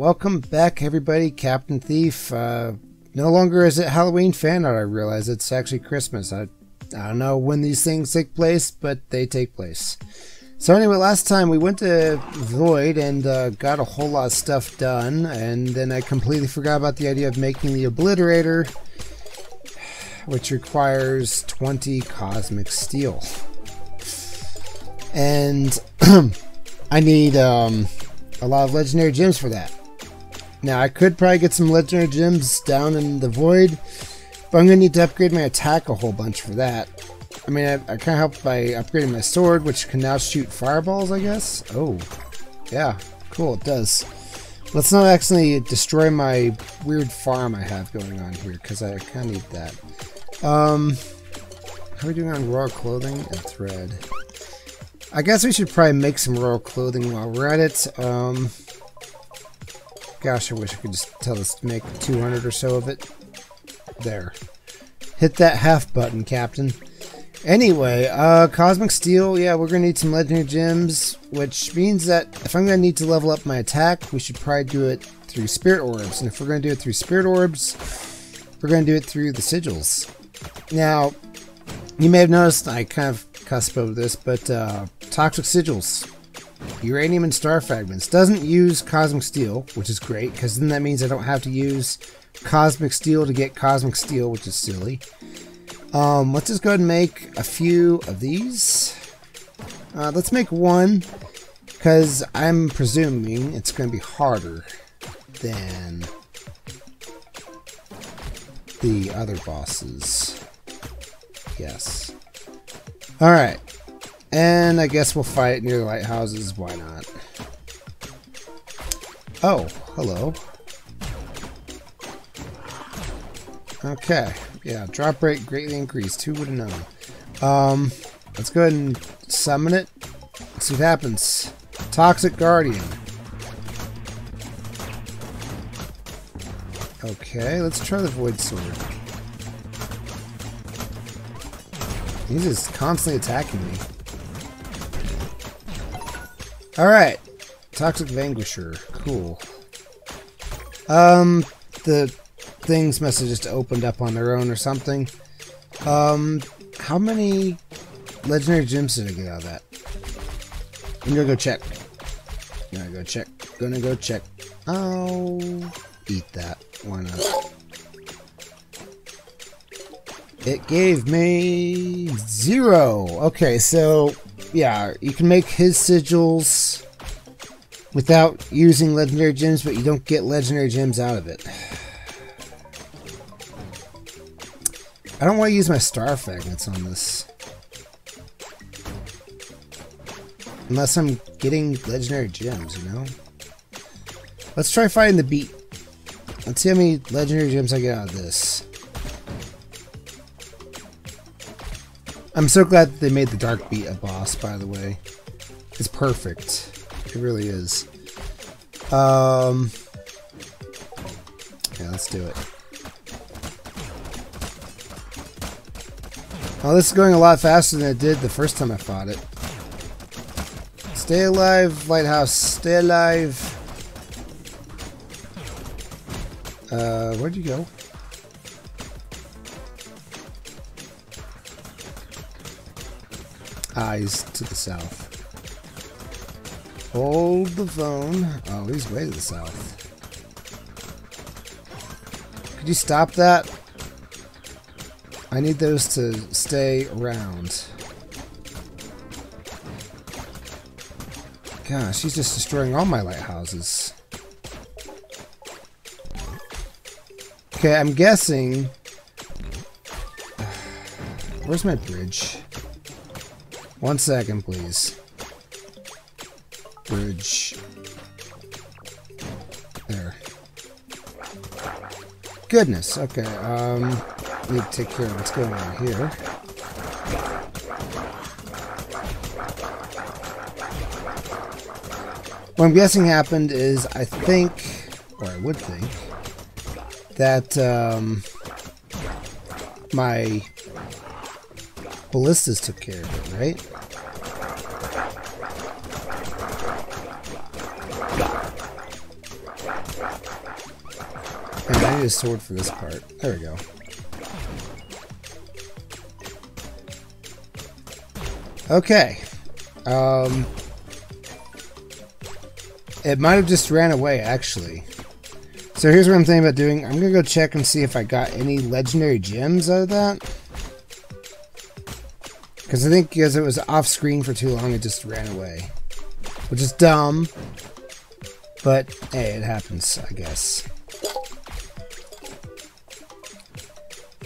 welcome back, everybody. Captain Thief. Uh, no longer is it Halloween fan art. I realize it's actually Christmas. I, I don't know when these things take place, but they take place. So anyway, last time we went to Void and uh, got a whole lot of stuff done, and then I completely forgot about the idea of making the Obliterator, which requires 20 Cosmic Steel. And I need um, a lot of Legendary Gems for that. Now, I could probably get some Legendary Gems down in the Void, but I'm going to need to upgrade my attack a whole bunch for that. I mean, I, I kind of helped by upgrading my sword, which can now shoot fireballs, I guess. Oh, yeah, cool, it does. Let's not accidentally destroy my weird farm I have going on here, because I kind of need that. Um, how are we doing on raw clothing and thread? I guess we should probably make some raw clothing while we're at it. Um, gosh, I wish I could just tell this to make 200 or so of it. There. Hit that half button, Captain. Anyway, uh, Cosmic Steel, yeah, we're going to need some Legendary Gems, which means that if I'm going to need to level up my attack, we should probably do it through Spirit Orbs. And if we're going to do it through Spirit Orbs, we're going to do it through the Sigils. Now, you may have noticed, I kind of cusp over this, but uh, Toxic Sigils, Uranium and Star Fragments, doesn't use Cosmic Steel, which is great, because then that means I don't have to use Cosmic Steel to get Cosmic Steel, which is silly. Um, let's just go ahead and make a few of these. Uh, let's make one, because I'm presuming it's going to be harder than the other bosses. Yes. Alright. And I guess we'll fight near the lighthouses. Why not? Oh, hello. Okay. Yeah, drop rate greatly increased. Who would have known? Um, let's go ahead and summon it. Let's see what happens. Toxic Guardian. Okay, let's try the Void Sword. He's just constantly attacking me. Alright. Toxic Vanquisher. Cool. Um, the things must have just opened up on their own or something. Um, how many legendary gems did I get out of that? I'm gonna go check. Gonna go check. Gonna go check. Oh, eat that. Why not? It gave me zero. Okay, so yeah, you can make his sigils without using legendary gems, but you don't get legendary gems out of it. I don't want to use my star fragments on this. Unless I'm getting legendary gems, you know? Let's try finding the beat. Let's see how many legendary gems I get out of this. I'm so glad they made the Dark Beat a boss, by the way. It's perfect. It really is. Um, yeah, let's do it. Oh, this is going a lot faster than it did the first time I fought it. Stay alive, Lighthouse. Stay alive. Uh, where'd you go? He's to the south. Hold the phone. Oh, he's way to the south. Could you stop that? I need those to stay around. Gosh, he's just destroying all my lighthouses. Okay, I'm guessing... Where's my bridge? One second, please. Bridge. There. Goodness, okay, um need to take care of what's going on here. What I'm guessing happened is I think, or I would think, that um, my ballistas took care of it, right? I need a sword for this part. There we go. Okay. Um, it might have just ran away, actually. So here's what I'm thinking about doing. I'm going to go check and see if I got any legendary gems out of that. Because I think because it was off screen for too long, it just ran away. Which is dumb. But, hey, it happens, I guess.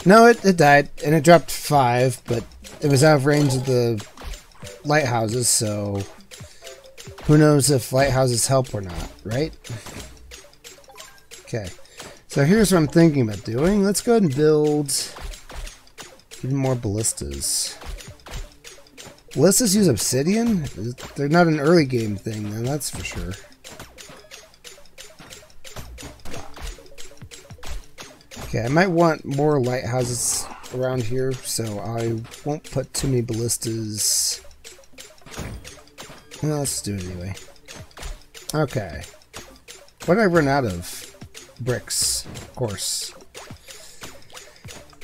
No, it, it died, and it dropped five, but it was out of range of the lighthouses, so who knows if lighthouses help or not, right? Okay, so here's what I'm thinking about doing. Let's go ahead and build even more ballistas. Ballistas use obsidian? They're not an early game thing, then that's for sure. Okay, I might want more lighthouses around here, so I won't put too many ballistas. Well, let's do it anyway. Okay. What did I run out of? Bricks, of course.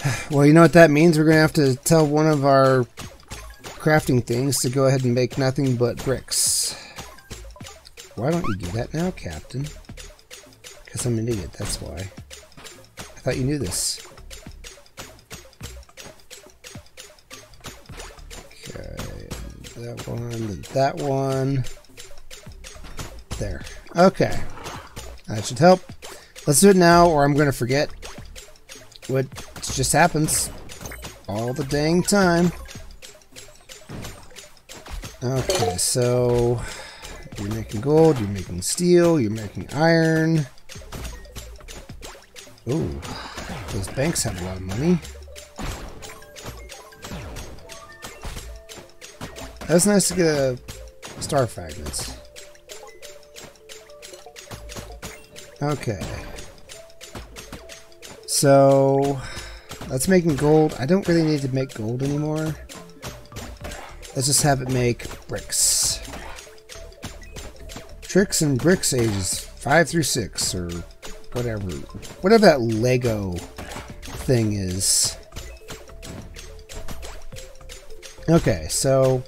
Well, you know what that means? We're going to have to tell one of our crafting things to go ahead and make nothing but bricks. Why don't you do that now, Captain? Because I'm an idiot, that's why. I thought you knew this. Okay, that one, that one. There. Okay. That should help. Let's do it now, or I'm going to forget. What just happens all the dang time. Okay, so you're making gold, you're making steel, you're making iron. Ooh, those banks have a lot of money. That's nice to get a star fragments. Okay. So, that's making gold. I don't really need to make gold anymore. Let's just have it make bricks. Tricks and bricks ages 5 through 6, or whatever. Whatever that Lego thing is. Okay, so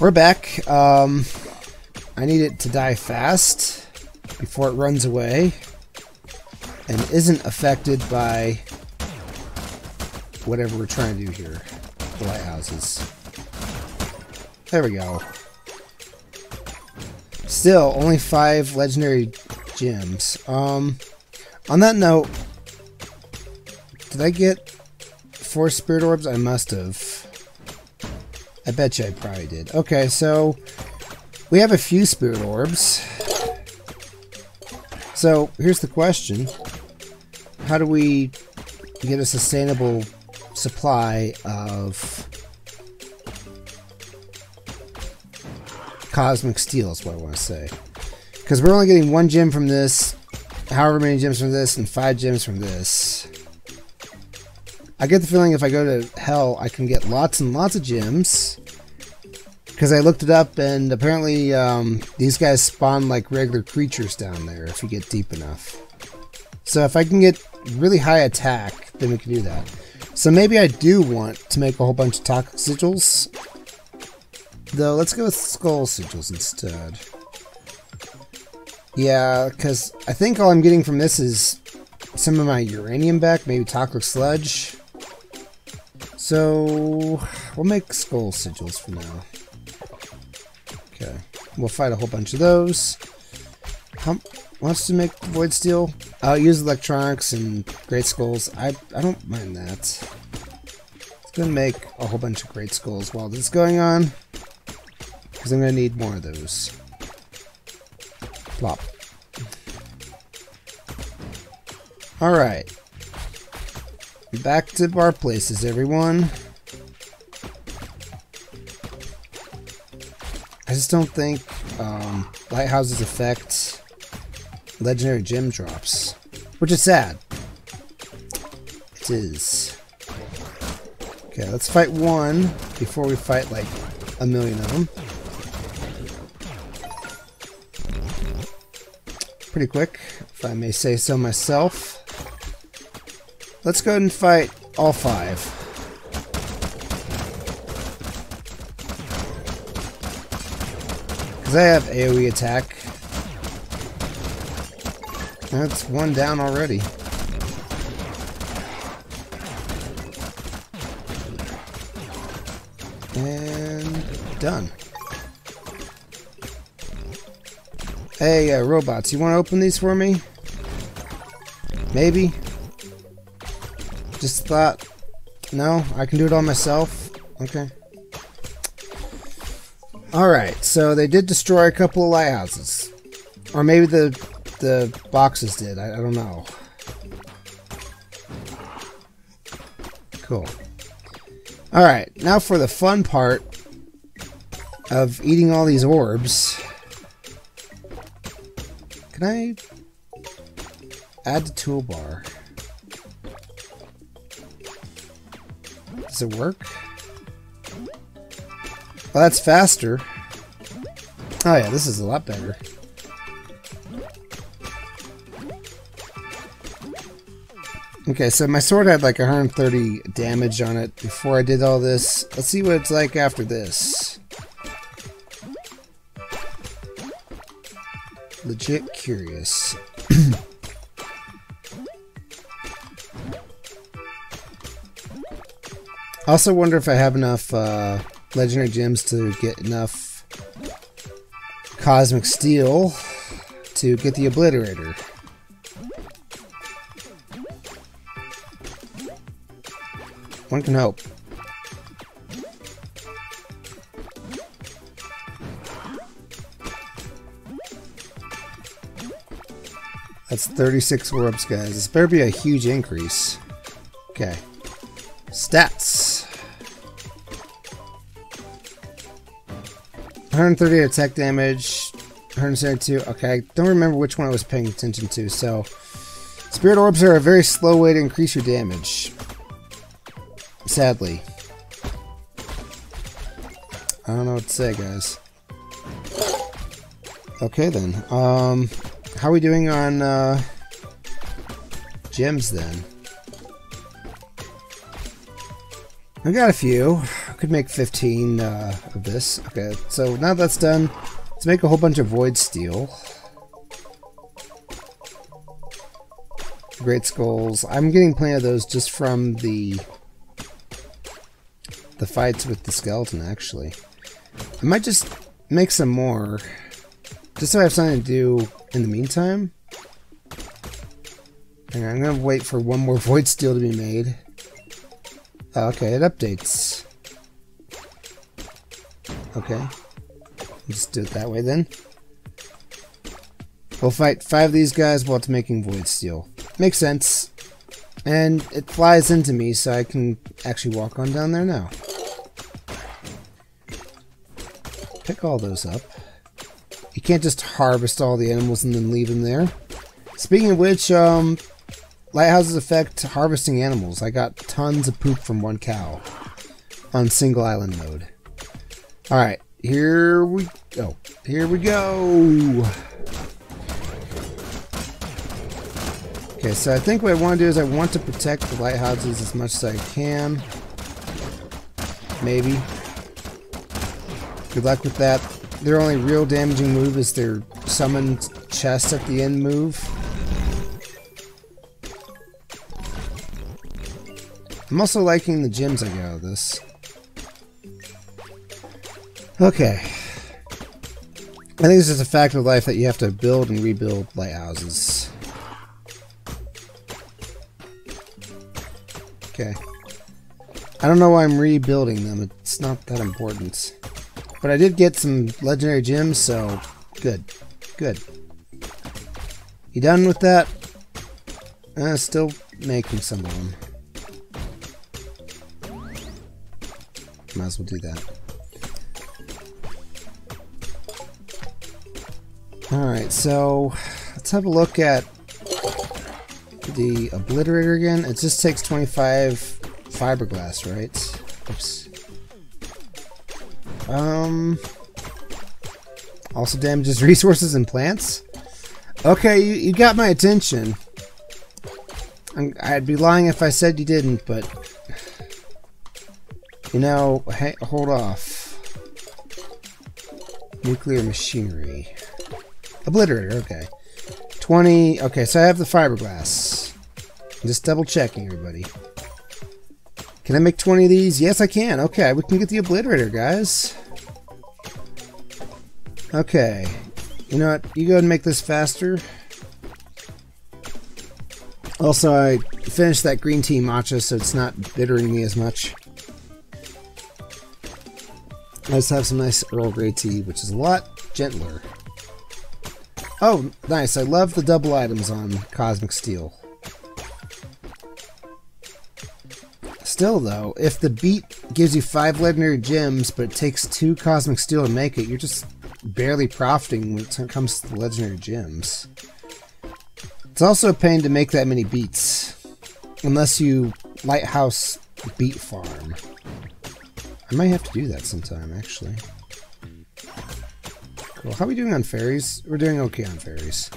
we're back. Um, I need it to die fast before it runs away and isn't affected by whatever we're trying to do here. The lighthouses. There we go. Still, only five legendary gems. Um, on that note, did I get four spirit orbs? I must have. I bet you I probably did. Okay, so we have a few spirit orbs. So here's the question. How do we get a sustainable supply of cosmic steel is what I want to say. Because we're only getting one gem from this, however many gems from this, and five gems from this. I get the feeling if I go to hell, I can get lots and lots of gems. Because I looked it up, and apparently um, these guys spawn like regular creatures down there if you get deep enough. So if I can get really high attack, then we can do that. So maybe I do want to make a whole bunch of toxic sigils. Though, let's go with skull sigils instead. Yeah, because I think all I'm getting from this is some of my uranium back, maybe toxic sludge. So, we'll make skull sigils for now. Okay, we'll fight a whole bunch of those. How wants to make void steel? I'll use electronics and great skulls. I I don't mind that. It's gonna make a whole bunch of great skulls while this is going on. Because I'm gonna need more of those. Plop. Alright. Back to bar places, everyone. I just don't think um, lighthouses affect legendary gem drops, which is sad. It is. Okay, let's fight one before we fight like a million of them. pretty quick, if I may say so myself. Let's go ahead and fight all five. Because I have AoE attack. That's one down already. And done. Hey, uh, robots, you want to open these for me? Maybe? Just thought... No? I can do it all myself? Okay. Alright, so they did destroy a couple of lighthouses. Or maybe the the boxes did. I, I don't know. Cool. Alright, now for the fun part of eating all these orbs. Can I add the toolbar? Does it work? Well, that's faster. Oh yeah, this is a lot better. Okay, so my sword had like 130 damage on it before I did all this. Let's see what it's like after this. Legit curious. also wonder if I have enough uh, legendary gems to get enough cosmic steel to get the obliterator. One can help. That's 36 orbs, guys. This better be a huge increase. Okay. Stats. 130 attack damage, 172. Okay, I don't remember which one I was paying attention to, so... Spirit orbs are a very slow way to increase your damage. Sadly. I don't know what to say, guys. Okay, then. Um, how are we doing on, uh, gems, then? I got a few. I could make 15 uh, of this. Okay, so now that's done, let's make a whole bunch of void steel. Great skulls. I'm getting plenty of those just from the the fights with the skeleton, actually. I might just make some more, just so I have something to do in the meantime. And I'm gonna wait for one more void steel to be made. Oh, okay, it updates. Okay. Just do it that way then. We'll fight five of these guys while it's making void steel. Makes sense. And it flies into me, so I can actually walk on down there now. Pick all those up. You can't just harvest all the animals and then leave them there. Speaking of which, um, lighthouses affect harvesting animals. I got tons of poop from one cow on single island mode. Alright, here we go. Here we go. Okay, so I think what I want to do is I want to protect the lighthouses as much as I can. Maybe. Good luck with that. Their only real damaging move is their summoned chest at the end move. I'm also liking the gems I get out of this. Okay. I think this is a fact of life that you have to build and rebuild lighthouses. Okay. I don't know why I'm rebuilding them. It's not that important. But I did get some legendary gems, so good. Good. You done with that? Uh, still making some of them. Might as well do that. Alright, so let's have a look at the obliterator again. It just takes 25 fiberglass, right? Oops. Um, also damages resources and plants. Okay, you, you got my attention. I'd be lying if I said you didn't, but... You know, hey, hold off. Nuclear machinery. Obliterator, okay. 20, okay, so I have the fiberglass. Just double checking, everybody. Can I make 20 of these? Yes, I can. Okay, we can get the obliterator, guys. Okay. You know what? You go and make this faster. Also, I finished that green tea matcha, so it's not bittering me as much. I just have some nice Earl Grey tea, which is a lot gentler. Oh, nice. I love the double items on Cosmic Steel. Still, though, if the beat gives you five legendary gems, but it takes two Cosmic Steel to make it, you're just barely profiting when it comes to the legendary gems. It's also a pain to make that many beats. Unless you Lighthouse Beat Farm. I might have to do that sometime, actually. Cool. How are we doing on fairies? We're doing okay on fairies.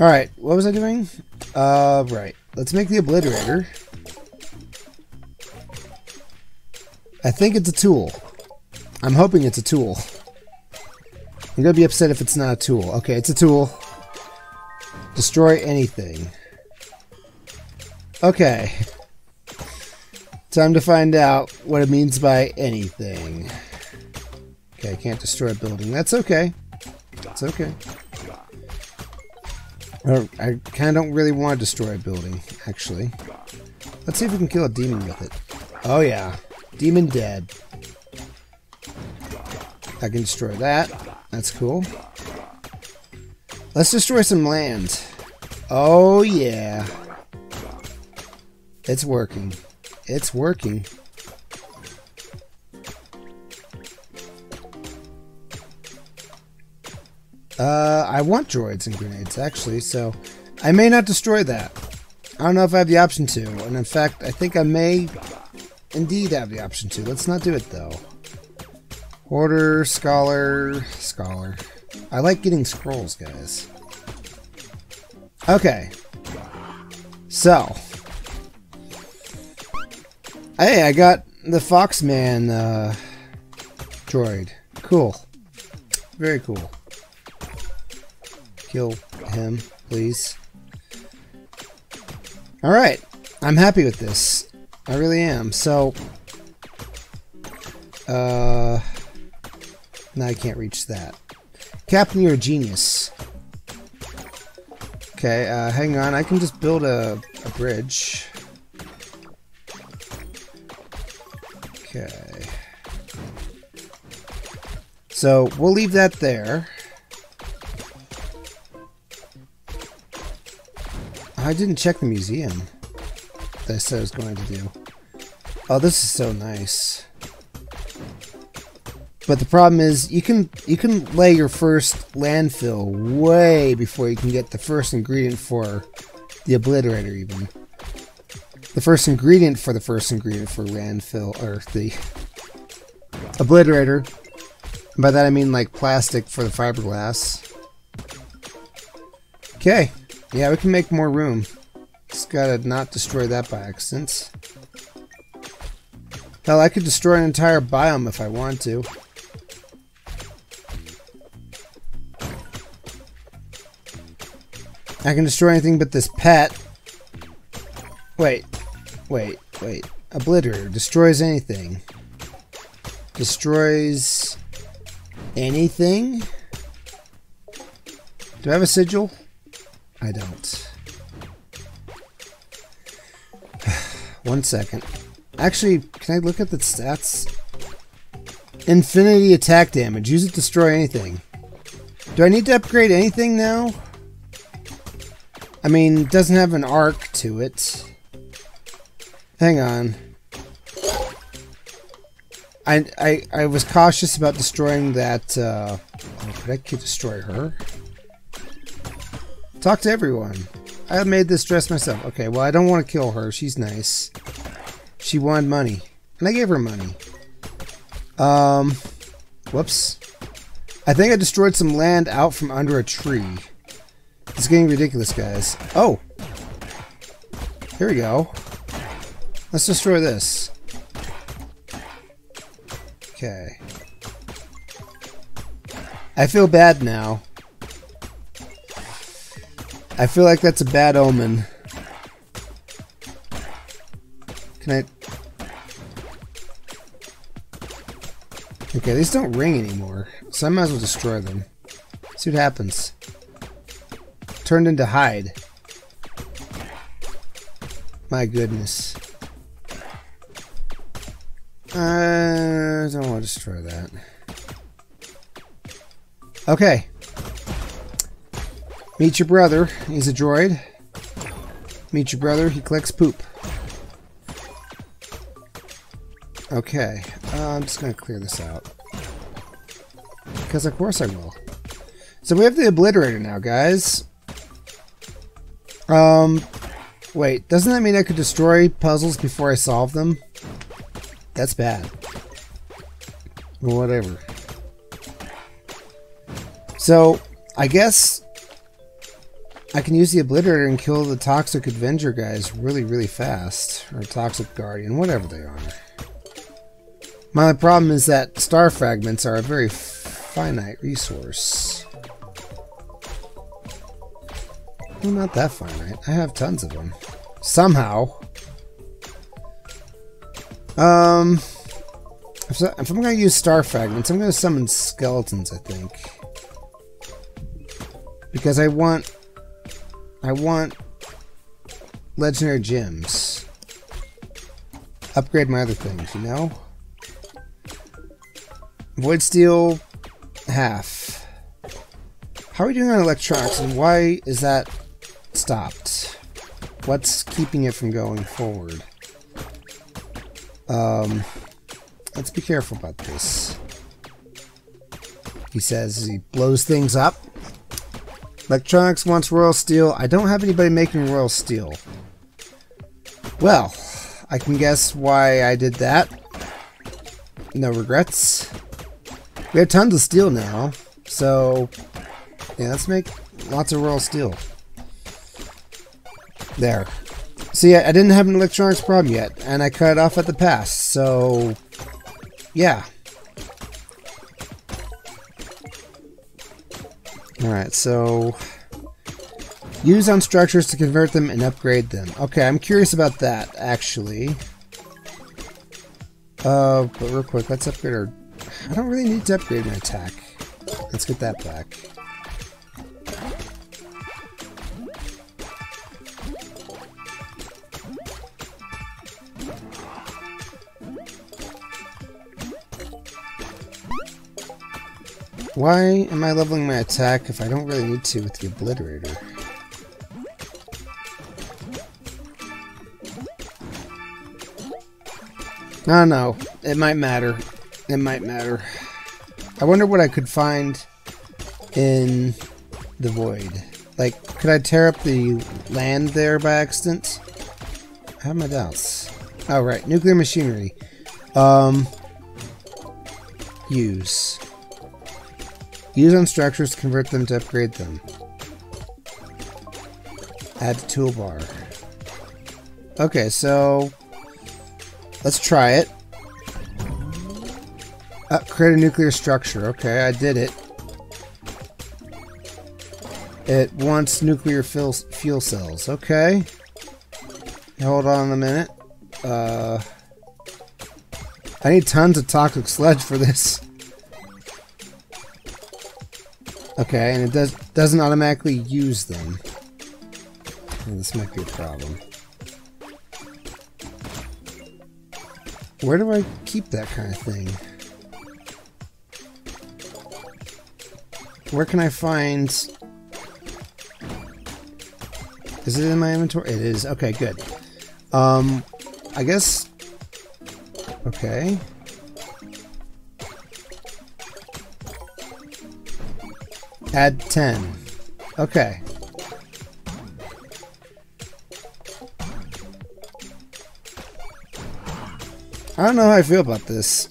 Alright, what was I doing? Uh, right. Let's make the obliterator. I think it's a tool. I'm hoping it's a tool. I'm gonna be upset if it's not a tool. Okay, it's a tool. Destroy anything. Okay. Time to find out what it means by anything. Okay, I can't destroy a building. That's okay. It's okay. I kind of don't really want to destroy a building, actually. Let's see if we can kill a demon with it. Oh yeah. Demon dead. I can destroy that. That's cool. Let's destroy some land. Oh, yeah. It's working. It's working. Uh, I want droids and grenades, actually, so I may not destroy that. I don't know if I have the option to, and in fact, I think I may indeed have the option to. Let's not do it, though. Order, Scholar, Scholar. I like getting scrolls, guys. Okay. So. Hey, I got the Foxman uh, droid. Cool. Very cool. Kill him, please. Alright. I'm happy with this. I really am. So. Uh. Now I can't reach that. Captain, you're a genius. Okay, uh, hang on. I can just build a, a bridge. Okay. So, we'll leave that there. I didn't check the museum I said I was going to do. Oh, this is so nice. But the problem is you can you can lay your first landfill way before you can get the first ingredient for the obliterator even. The first ingredient for the first ingredient for landfill or the obliterator. And by that I mean like plastic for the fiberglass. Okay. Yeah, we can make more room. Just gotta not destroy that by accident. Hell, I could destroy an entire biome if I want to. I can destroy anything but this pet. Wait, wait, wait. Obliterator destroys anything. Destroys anything? Do I have a sigil? I don't. One second. Actually, can I look at the stats? Infinity attack damage. Use it to destroy anything. Do I need to upgrade anything now? I mean, doesn't have an arc to it. Hang on. I, I, I was cautious about destroying that, uh... Oh, could I destroy her? Talk to everyone. I made this dress myself. Okay, well, I don't want to kill her. She's nice. She wanted money. And I gave her money. Um... Whoops. I think I destroyed some land out from under a tree. It's getting ridiculous, guys. Oh! Here we go. Let's destroy this. Okay. I feel bad now. I feel like that's a bad omen. Can I... Okay, these don't ring anymore, so I might as well destroy them. See what happens. Turned into hide. My goodness. I don't want to destroy that. Okay. Meet your brother. He's a droid. Meet your brother. He collects poop. Okay. Uh, I'm just going to clear this out. Because of course I will. So we have the obliterator now, guys. Um, wait. Doesn't that mean I could destroy puzzles before I solve them? That's bad. whatever. So, I guess I can use the Obliterator and kill the Toxic Avenger guys really, really fast. Or Toxic Guardian, whatever they are. My problem is that star fragments are a very finite resource. Well, not that finite. I have tons of them. Somehow. Um, if, if I'm going to use star fragments, I'm going to summon skeletons, I think. Because I want... I want legendary gems. Upgrade my other things, you know? Void Steel, half. How are we doing on electronics, and why is that stopped? What's keeping it from going forward? Um, let's be careful about this. He says he blows things up. Electronics wants Royal Steel. I don't have anybody making Royal Steel. Well, I can guess why I did that. No regrets. We have tons of steel now, so yeah, let's make lots of Royal Steel. There. See, I, I didn't have an electronics problem yet, and I cut it off at the pass, so yeah. Alright, so use on structures to convert them and upgrade them. Okay, I'm curious about that, actually. Uh, but real quick, let's upgrade our... I don't really need to upgrade my attack. Let's get that back. Why am I leveling my attack if I don't really need to with the Obliterator? No, no. It might matter. It might matter. I wonder what I could find in the void. Like, could I tear up the land there by accident? I have my doubts. Oh, right. Nuclear machinery. Um, use. Use on structures to convert them to upgrade them. Add to toolbar. Okay, so let's try it. Uh, create a nuclear structure. Okay, I did it. It wants nuclear fuel cells. Okay. Hold on a minute. Uh, I need tons of toxic sludge for this. Okay, and it does doesn't automatically use them. Well, this might be a problem. Where do I keep that kind of thing? Where can I find... Is it in my inventory? It is. Okay, good. Um, I guess... Okay. Add 10. Okay. I don't know how I feel about this.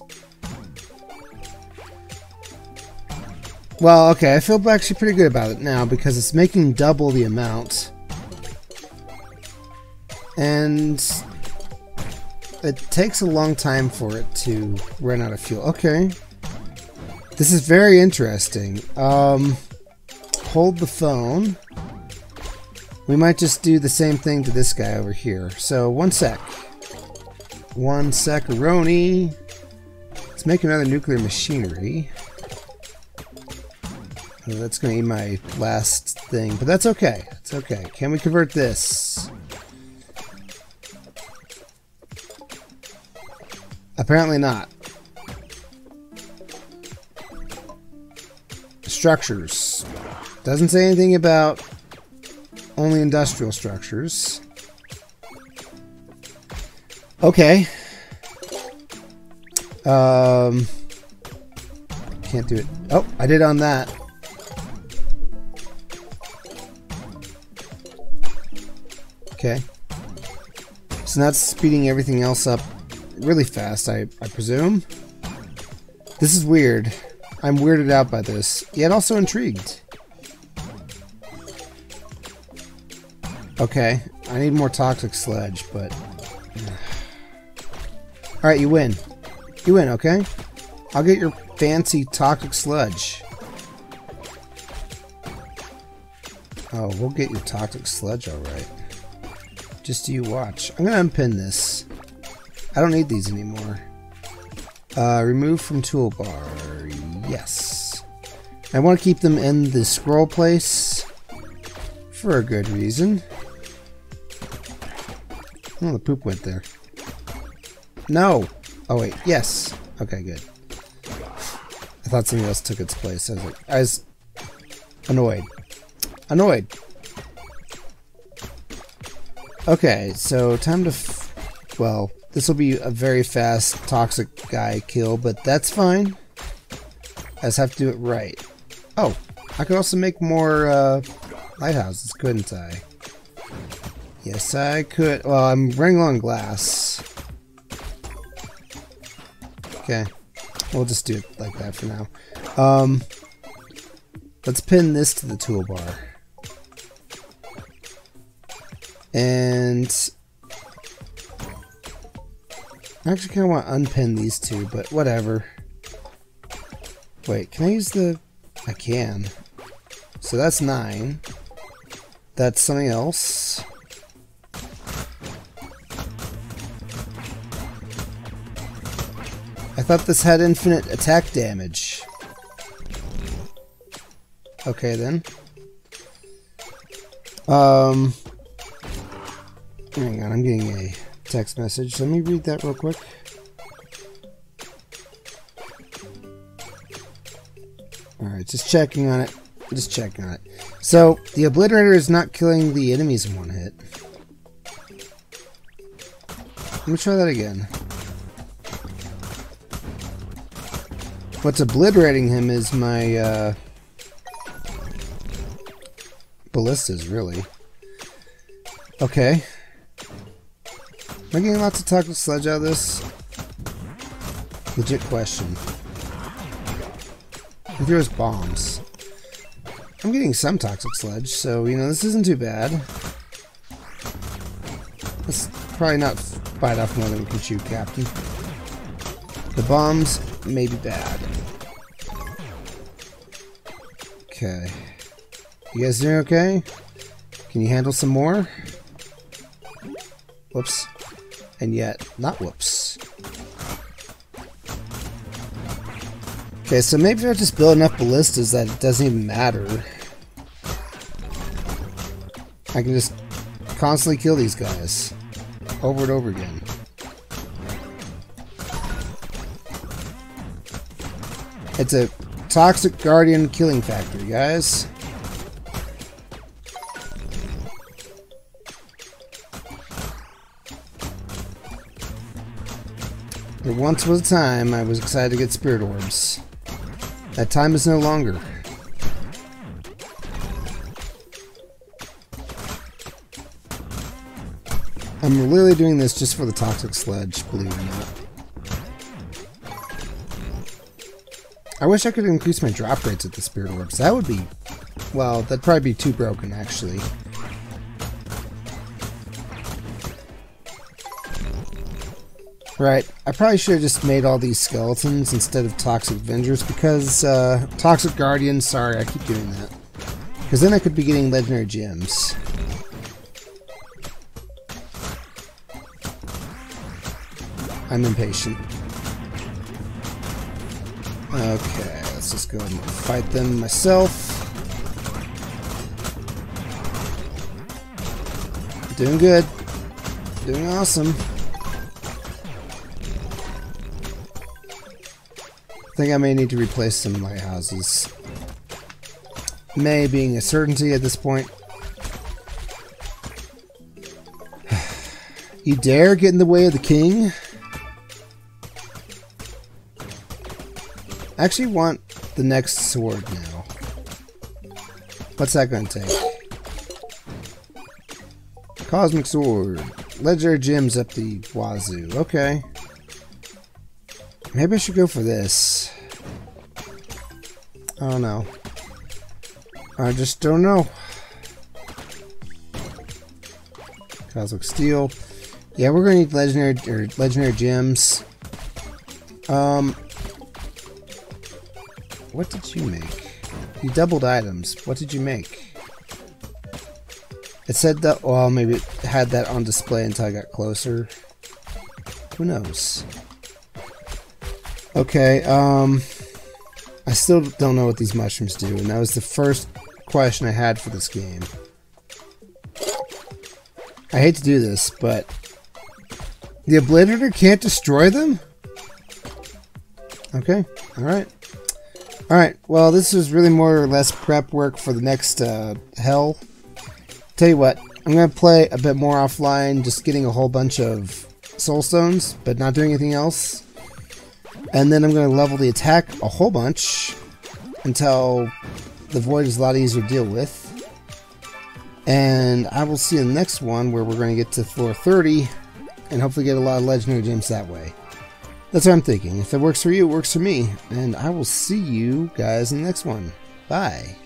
Well, okay, I feel actually pretty good about it now because it's making double the amount. And it takes a long time for it to run out of fuel. Okay. This is very interesting. Um, hold the phone. We might just do the same thing to this guy over here. So, one sec. One sec, Roni. Let's make another nuclear machinery. Oh, that's going to be my last thing, but that's okay. It's okay. Can we convert this? Apparently not. Structures. Doesn't say anything about only industrial structures. Okay. Um, can't do it. Oh, I did on that. Okay. So that's speeding everything else up really fast, I, I presume. This is weird. I'm weirded out by this, yet also intrigued. Okay, I need more toxic sledge, but... Alright, you win. You win, okay? I'll get your fancy toxic sludge. Oh, we'll get your toxic sludge alright. Just do you watch. I'm gonna unpin this. I don't need these anymore. Uh, remove from toolbar. Yes. I want to keep them in the scroll place for a good reason. Oh, the poop went there. No! Oh, wait. Yes. Okay, good. I thought something else took its place. I was like, I was annoyed. Annoyed. Okay, so time to... well, this will be a very fast toxic guy kill, but that's fine. I just have to do it right. Oh, I could also make more uh, lighthouses, couldn't I? Yes, I could. Well, I'm low on glass. Okay. We'll just do it like that for now. Um, let's pin this to the toolbar. And I actually kind of want to unpin these two, but whatever. Wait, can I use the... I can. So that's nine. That's something else. I thought this had infinite attack damage. Okay then. Um, Hang on, I'm getting a text message. Let me read that real quick. Alright, just checking on it. Just checking on it. So, the Obliterator is not killing the enemies in one hit. Let me try that again. What's obliterating him is my, uh, ballistas, really. Okay. Am I getting lots of toxic sledge out of this? Legit question. He throws bombs. I'm getting some toxic sledge, so, you know, this isn't too bad. Let's probably not bite off more than we can chew, Captain. The bombs may be bad. Okay. You guys doing okay? Can you handle some more? Whoops and yet not whoops. Okay, so maybe I just build enough ballistas that it doesn't even matter. I can just constantly kill these guys. Over and over again. It's a toxic guardian killing factory, guys. There once was a time I was excited to get spirit orbs. That time is no longer. I'm literally doing this just for the toxic sledge, believe it or not. I wish I could increase my drop rates at the Spirit Orbs. That would be... Well, that'd probably be too broken, actually. Right, I probably should have just made all these skeletons instead of Toxic Avengers because, uh, Toxic Guardians, sorry, I keep doing that. Because then I could be getting Legendary Gems. I'm impatient. Okay, let's just go and fight them myself. Doing good. Doing awesome. I think I may need to replace some lighthouses. May being a certainty at this point. you dare get in the way of the king? I actually want the next sword now. What's that going to take? Cosmic Sword. Legendary gems up the wazoo. Okay. Maybe I should go for this. I don't know. I just don't know. Cosmic Steel. Yeah, we're gonna need legendary or legendary gems. Um, what did you make? You doubled items. What did you make? It said that. Well, maybe it had that on display until I got closer. Who knows? Okay, um... I still don't know what these mushrooms do, and that was the first question I had for this game. I hate to do this, but... The Obliterator can't destroy them? Okay, alright. Alright, well this is really more or less prep work for the next uh, hell. Tell you what, I'm going to play a bit more offline, just getting a whole bunch of soul stones, but not doing anything else. And then I'm going to level the attack a whole bunch until the void is a lot easier to deal with. And I will see you in the next one where we're going to get to floor 30 and hopefully get a lot of legendary gems that way. That's what I'm thinking. If it works for you, it works for me. And I will see you guys in the next one. Bye.